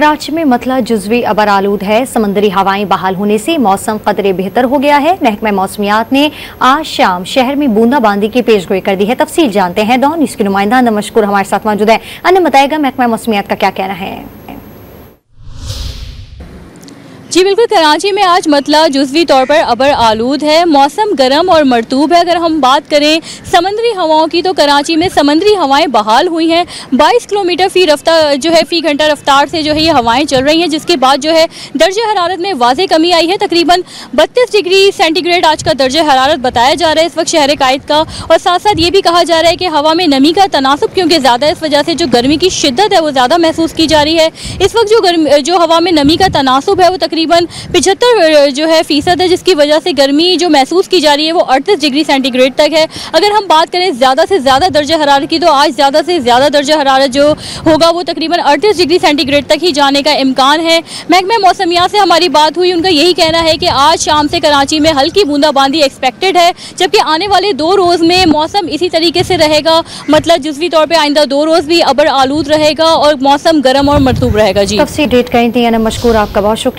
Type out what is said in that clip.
कराची में मतला जुजवी अबर आलूद है। समंदरी हवाएँ बहाल होने से मौसम कदरे बेहतर हो गया है। महकमा मौसमियात ने आज शाम शहर में बूंदाबांदी की पेशगोई कर दी है। तफसील जानते हैं। डॉन इसकी नुमाइंदा मशकूर हमारे साथ मौजूद है। अन्य बताएगा महकमा मौसमियात का क्या कहना है। जी बिल्कुल, कराची में आज मतला जुजवी तौर पर अबर आलूद है। मौसम गर्म और मरतूब है। अगर हम बात करें समंदरी हवाओं की तो कराची में समंदरी हवाएँ बहाल हुई हैं। 22 किलोमीटर फ़ी रफ्ता जो है, फ़ी घंटा रफ्तार से जो है, ये हवाएँ चल रही हैं, जिसके बाद जो है, दर्ज हरारत में वाज कमी आई है। तकरीबन बत्तीस डिग्री सेंटीग्रेड आज का दर्ज हरारत बताया जा रहा है। इस वक्त शहर कायद का और साथ साथ ये भी कहा जा रहा है कि हवा में नमी का तनासब क्योंकि ज़्यादा इस वजह से जो गर्मी की शिद्दत है, वो ज़्यादा महसूस की जा रही है। इस वक्त जो गर्मी, जो हवा में नमी का तनासब है, वो तकरीबन तकरीबन पिछहत्तर जो है फ़ीसद है, जिसकी वजह से गर्मी जो महसूस की जा रही है, वो अड़तीस डिग्री सेंटीग्रेड तक है। अगर हम बात करें ज़्यादा से ज़्यादा दर्जा हरारत की तो आज ज़्यादा से ज़्यादा दर्जा हरारत जो होगा, वो तकरीबन अड़तीस डिग्री सेंटीग्रेड तक ही जाने का इम्कान है। महकमे मौसमियात से हमारी बात हुई, उनका यही कहना है कि आज शाम से कराची में हल्की बूंदाबांदी एक्सपेक्टेड है, जबकि आने वाले दो रोज़ में मौसम इसी तरीके से रहेगा मतलब जुजवी तौर पर आइंदा दो रोज़ भी अबर आलूद रहेगा और मौसम गर्म और मरतूब रहेगा। जी। तफसी डेट कहीं थी मशकूर आपका बहुत शुक्रिया।